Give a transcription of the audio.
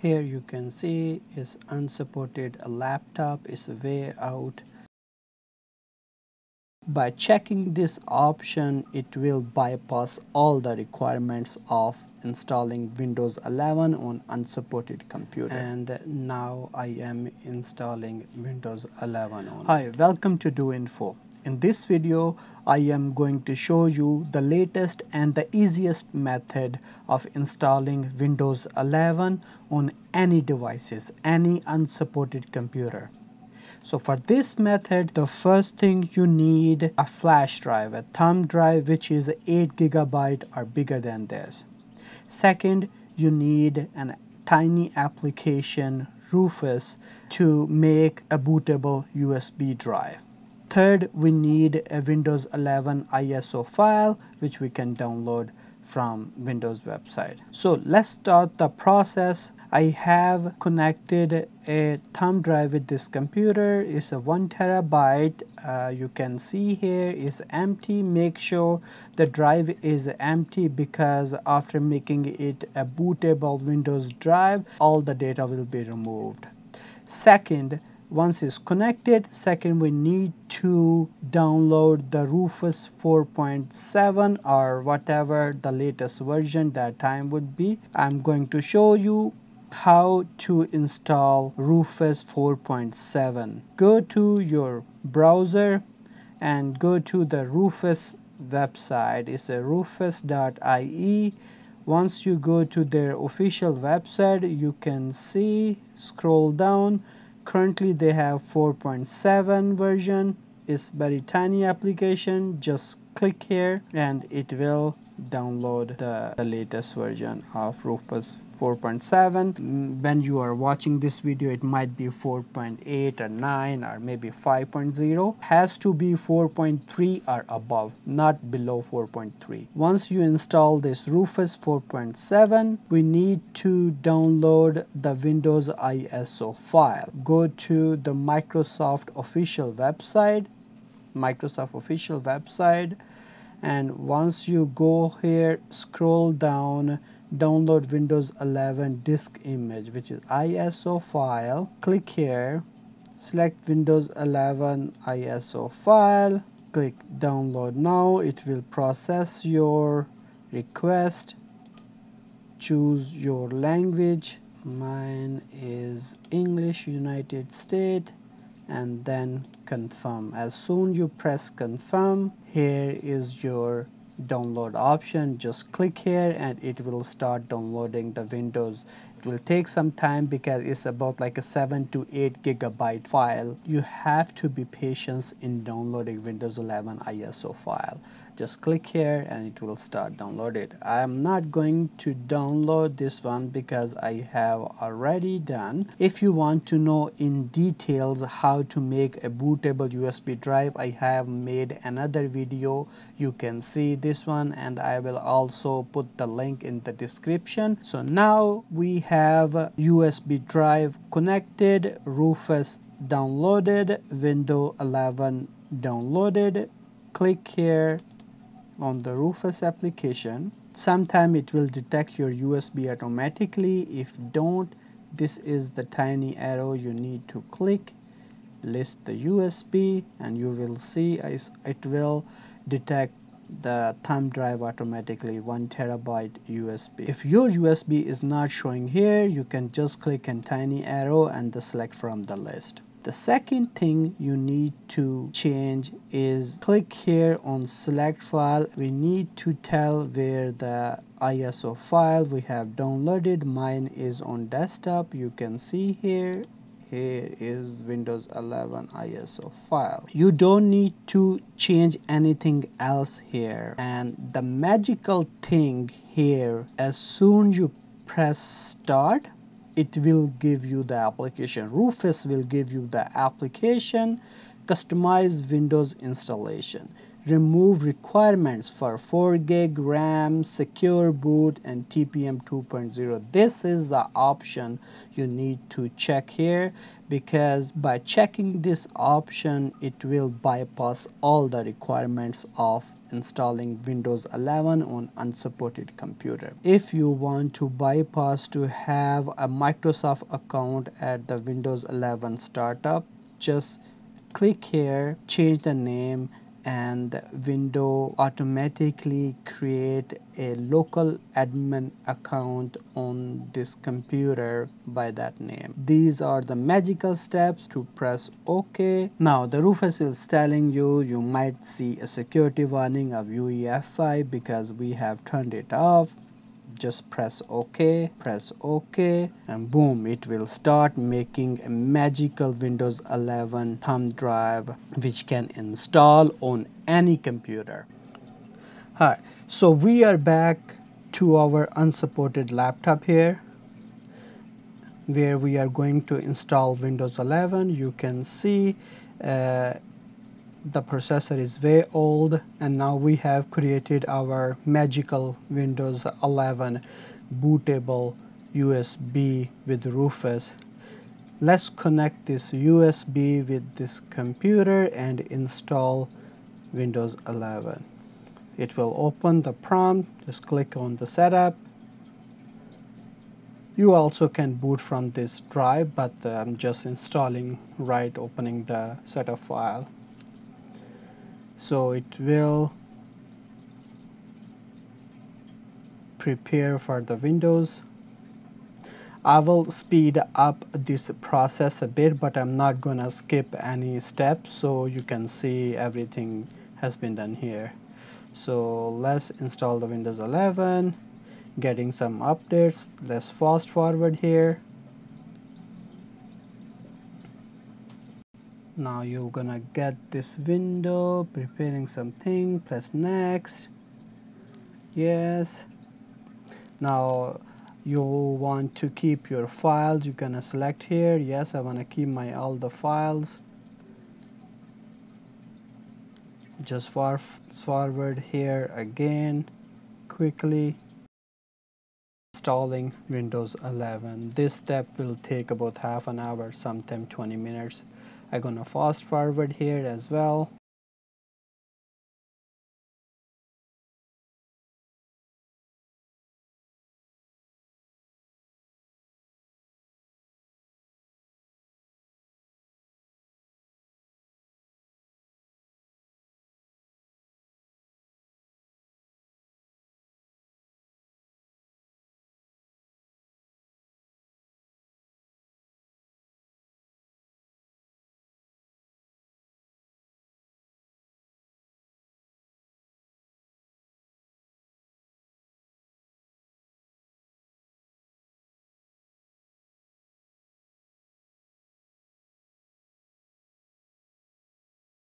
here you can see is unsupported a laptop is way out. By checking this option it will bypass all the requirements of installing Windows 11 on unsupported computer. And now I am installing Windows 11 on. Hi welcome to Do Info in this video, I am going to show you the latest and the easiest method of installing Windows 11 on any devices, any unsupported computer. So for this method, the first thing you need a flash drive, a thumb drive which is 8 gigabyte or bigger than this. Second, you need a tiny application Rufus to make a bootable USB drive. Third, we need a Windows 11 ISO file which we can download from Windows website. So let's start the process. I have connected a thumb drive with this computer. It's a one terabyte. Uh, you can see here is empty. Make sure the drive is empty because after making it a bootable Windows drive, all the data will be removed. Second, once it's connected second we need to download the Rufus 4.7 or whatever the latest version that time would be. I'm going to show you how to install Rufus 4.7 go to your browser and go to the Rufus website. It's a rufus.ie once you go to their official website you can see scroll down currently they have 4.7 version. Very tiny application. Just click here and it will download the, the latest version of Rufus 4.7 mm, when you are watching this video it might be 4.8 or 9 or maybe 5.0 has to be 4.3 or above not below 4.3 once you install this Rufus 4.7 we need to download the Windows ISO file. Go to the Microsoft official website Microsoft official website and once you go here scroll down download Windows 11 disk image which is ISO file. Click here select Windows 11 ISO file. Click download now. It will process your request. Choose your language. Mine is English United States and then confirm. As soon you press confirm here is your download option. Just click here and it will start downloading the windows will take some time because it's about like a 7 to 8 gigabyte file. You have to be patient in downloading windows 11 iso file. Just click here and it will start downloaded. I am not going to download this one because i have already done. If you want to know in details how to make a bootable usb drive i have made another video. You can see this one and i will also put the link in the description. So now we have USB drive connected, Rufus downloaded, Windows 11 downloaded. Click here on the Rufus application. Sometime it will detect your USB automatically. If don't, this is the tiny arrow you need to click list the USB and you will see it will detect the thumb drive automatically 1 terabyte USB. If your USB is not showing here, you can just click on tiny arrow and select from the list. The second thing you need to change is click here on select file. We need to tell where the ISO file we have downloaded. Mine is on desktop. You can see here here is Windows 11 ISO file. You don't need to change anything else here and the magical thing here as soon you press start it will give you the application. Rufus will give you the application customize Windows installation remove requirements for 4 gig RAM, secure boot and TPM 2.0. This is the option you need to check here because by checking this option it will bypass all the requirements of installing Windows 11 on unsupported computer. If you want to bypass to have a Microsoft account at the Windows 11 startup, just click here, change the name and window automatically create a local admin account on this computer by that name. These are the magical steps to press ok. Now the rufus is telling you you might see a security warning of uefi because we have turned it off just press ok press ok and boom it will start making a magical windows 11 thumb drive which can install on any computer. Hi so we are back to our unsupported laptop here where we are going to install windows 11 you can see uh, the processor is very old and now we have created our magical Windows 11 bootable USB with Rufus. Let's connect this USB with this computer and install Windows 11 it will open the prompt. Just click on the setup. You also can boot from this drive but I'm just installing right opening the setup file so it will prepare for the windows. I will speed up this process a bit but I'm not gonna skip any steps so you can see everything has been done here. So let's install the Windows 11 getting some updates. Let's fast forward here now you're gonna get this window preparing something press next. Yes. Now you want to keep your files you're gonna select here. Yes I want to keep my all the files. Just far forward here again quickly. Installing Windows 11 this step will take about half an hour sometime 20 minutes I'm gonna fast forward here as well